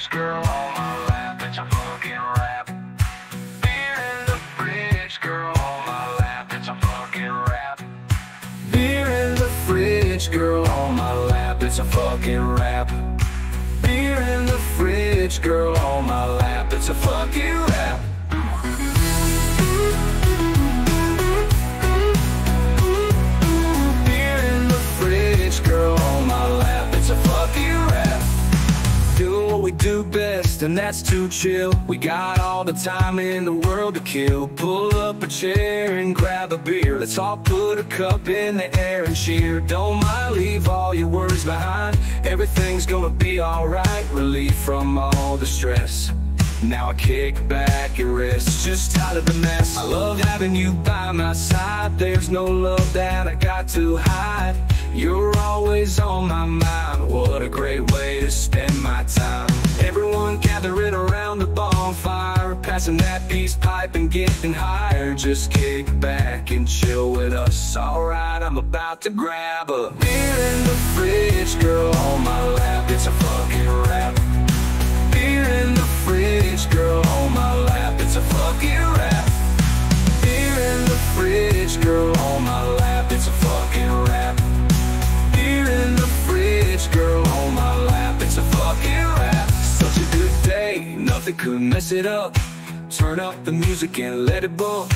fridge, girl, on my lap, it's a fucking rap. Beer in the fridge, girl, on my lap, it's a fucking rap. Beer in the fridge, girl, on my lap, it's a fucking rap. Beer in the fridge, girl, on my lap, it's a fucking rap. Best, and that's too chill. We got all the time in the world to kill. Pull up a chair and grab a beer. Let's all put a cup in the air and cheer. Don't mind, leave all your worries behind. Everything's gonna be alright. Relief from all the stress. Now I kick back and rest, just out of the mess. I love having you by my side. There's no love that I got to hide. You're always on my mind. What a great way to spend my time. Gathering around the bonfire, passing that peace pipe and getting higher. Just kick back and chill with us. Alright, I'm about to grab a beer in the fridge, girl, on my lap. It's a nothing could mess it up. Turn up the music and let it bump.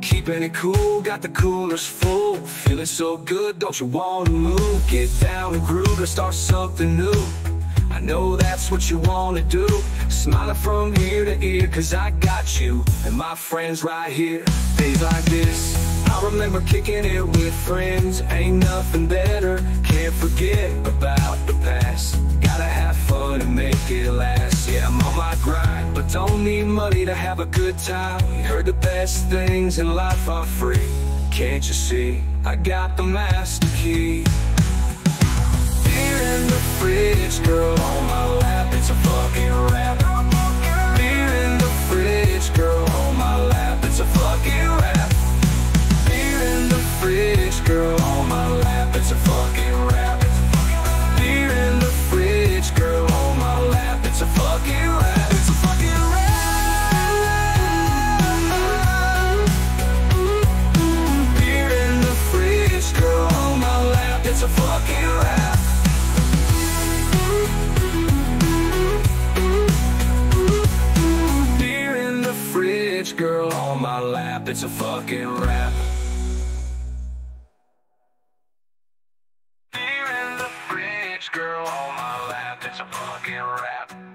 Keeping it cool, got the coolers full. Feeling so good, don't you wanna move? Get down and groove, let's start something new. I know that's what you wanna do. Smiling from ear to ear, cause I got you and my friends right here. Days like this, I remember kicking it with friends. Ain't nothing better, can't forget about the past. Gotta have fun and make it last. Yeah, I'm on my grind, don't need money to have a good time. Heard the best things in life are free. Can't you see? I got the master key. Beer in the fridge, girl, on my lap, it's a fucking rap. Beer in the fridge, girl, on my lap, it's a fucking rap.